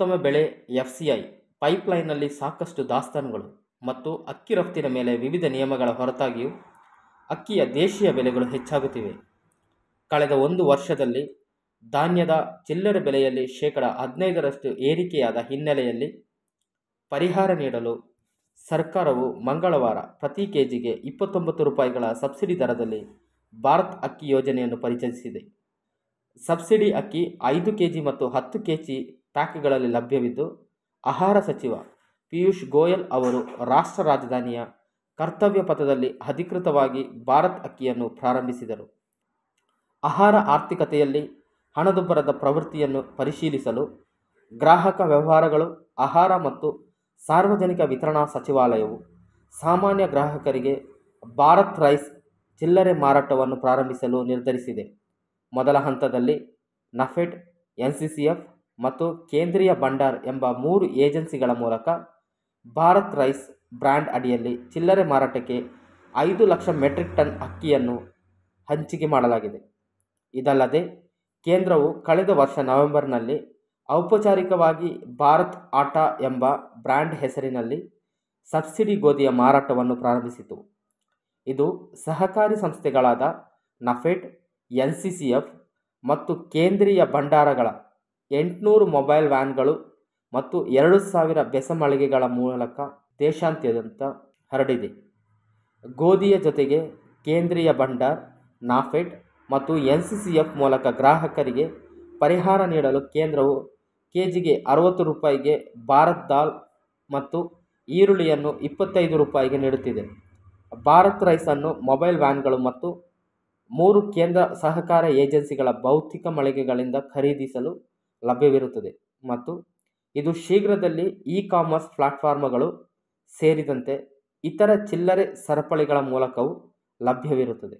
ಉತ್ತಮ ಬೆಳೆ F C I ಪೈಪ್ಲೈನ್ನಲ್ಲಿ ಸಾಕಷ್ಟು ದಾಸ್ತಾನುಗಳು ಮತ್ತು ಅಕ್ಕಿ ರಫ್ತಿನ ಮೇಲೆ ವಿವಿಧ ನಿಯಮಗಳ ಹೊರತಾಗಿಯೂ ಅಕ್ಕಿಯ ದೇಶೀಯ ಬೆಲೆಗಳು ಹೆಚ್ಚಾಗುತ್ತಿವೆ. ಕಳೆದ ಒಂದು ವರ್ಷದಲ್ಲಿ ಧಾನ್ಯದ ಚಿಲ್ಲರೆ ಬೆಲೆಯಲ್ಲಿ ಶೇಕಡ ಹದಿನೈದರಷ್ಟು ಏರಿಕೆಯಾದ ಹಿನ್ನೆಲೆಯಲ್ಲಿ ಪರಿಹಾರ ನೀಡಲು ಸರ್ಕಾರವು ಮಂಗಳವಾರ ಪ್ರತಿ ಕೆ ಜಿಗೆ ಇಪ್ಪತ್ತೊಂಬತ್ತು ರೂಪಾಯಿಗಳ ಸಬ್ಸಿಡಿ ದರದಲ್ಲಿ ಭಾರತ್ ಅಕ್ಕಿ ಯೋಜನೆಯನ್ನು ಪರಿಚಯಿಸಿದೆ. ಸಬ್ಸಿಡಿ ಅಕ್ಕಿ ಐದು ಕೆ ಜಿ ಮತ್ತು ಹತ್ತು ಕೆ ಜಿ ಪ್ಯಾಕ್ಗಳಲ್ಲಿ ಲಭ್ಯವಿದ್ದು, ಆಹಾರ ಸಚಿವ ಪಿಯೂಷ್ ಗೋಯಲ್ ಅವರು ರಾಷ್ಟ್ರ ರಾಜಧಾನಿಯ ಕರ್ತವ್ಯ ಪಥದಲ್ಲಿ ಅಧಿಕೃತವಾಗಿ ಭಾರತ್ ಅಕ್ಕಿಯನ್ನು ಪ್ರಾರಂಭಿಸಿದರು. ಆಹಾರ ಆರ್ಥಿಕತೆಯಲ್ಲಿ ಹಣದುಬ್ಬರದ ಪ್ರವೃತ್ತಿಯನ್ನು ಪರಿಶೀಲಿಸಲು ಗ್ರಾಹಕ ವ್ಯವಹಾರಗಳು, ಆಹಾರ ಮತ್ತು ಸಾರ್ವಜನಿಕ ವಿತರಣಾ ಸಚಿವಾಲಯವು ಸಾಮಾನ್ಯ ಗ್ರಾಹಕರಿಗೆ ಭಾರತ್ ರೈಸ್ ಚಿಲ್ಲರೆ ಮಾರಾಟವನ್ನು ಪ್ರಾರಂಭಿಸಲು ನಿರ್ಧರಿಸಿದೆ. ಮೊದಲ ಹಂತದಲ್ಲಿ NAFED N C C F ಮತ್ತು ಕೇಂದ್ರೀಯ ಭಂಡಾರ್ ಎಂಬ ಮೂರು ಏಜೆನ್ಸಿಗಳ ಮೂಲಕ ಭಾರತ್ ರೈಸ್ ಬ್ರ್ಯಾಂಡ್ ಅಡಿಯಲ್ಲಿ ಚಿಲ್ಲರೆ ಮಾರಾಟಕ್ಕೆ ಐದು ಲಕ್ಷ ಮೆಟ್ರಿಕ್ ಟನ್ ಅಕ್ಕಿಯನ್ನು ಹಂಚಿಕೆ ಮಾಡಲಾಗಿದೆ. ಇದಲ್ಲದೆ, ಕೇಂದ್ರವು ಕಳೆದ ವರ್ಷ ನವೆಂಬರ್ನಲ್ಲಿ ಔಪಚಾರಿಕವಾಗಿ ಭಾರತ್ ಆಟಾ ಎಂಬ ಬ್ರ್ಯಾಂಡ್ ಹೆಸರಿನಲ್ಲಿ ಸಬ್ಸಿಡಿ ಗೋಧಿಯ ಮಾರಾಟವನ್ನು ಪ್ರಾರಂಭಿಸಿತು. ಇದು ಸಹಕಾರಿ ಸಂಸ್ಥೆಗಳಾದ NAFED, N C C F ಮತ್ತು ಕೇಂದ್ರೀಯ ಭಂಡಾರಗಳ ಎಂಟುನೂರು ಮೊಬೈಲ್ ವ್ಯಾನ್ಗಳು ಮತ್ತು ಎರಡು ಸಾವಿರ ಬೆಸಮಳಿಗೆಗಳ ಮೂಲಕ ದೇಶಾಂತ್ಯದಂತ ಹರಡಿದೆ. ಗೋಧಿಯ ಜೊತೆಗೆ ಕೇಂದ್ರೀಯ ಭಂಡಾರ್, ನಾಫೆಡ್ ಮತ್ತು ಎನ್ ಸಿ ಸಿ ಎಫ್ ಮೂಲಕ ಗ್ರಾಹಕರಿಗೆ ಪರಿಹಾರ ನೀಡಲು ಕೇಂದ್ರವು ಕೆ ಜಿಗೆ ಅರವತ್ತು ರೂಪಾಯಿಗೆ ಭಾರತ್ ದಾಲ್ ಮತ್ತು ಈರುಳ್ಳಿಯನ್ನು ಇಪ್ಪತ್ತೈದು ರೂಪಾಯಿಗೆ ನೀಡುತ್ತಿದೆ. ಭಾರತ್ ರೈಸನ್ನು ಮೊಬೈಲ್ ವ್ಯಾನ್ಗಳು ಮತ್ತು ಮೂರು ಕೇಂದ್ರ ಸಹಕಾರ ಏಜೆನ್ಸಿಗಳ ಭೌತಿಕ ಮಳಿಗೆಗಳಿಂದ ಖರೀದಿಸಲು ಲಭ್ಯವಿರುತ್ತದೆ. ಮತ್ತು ಇದು ಶೀಘ್ರದಲ್ಲಿ ಇ ಕಾಮರ್ಸ್ ಪ್ಲಾಟ್ಫಾರ್ಮ್ಗಳು ಸೇರಿದಂತೆ ಇತರ ಚಿಲ್ಲರೆ ಸರಪಳಿಗಳ ಮೂಲಕವೂ ಲಭ್ಯವಿರುತ್ತದೆ.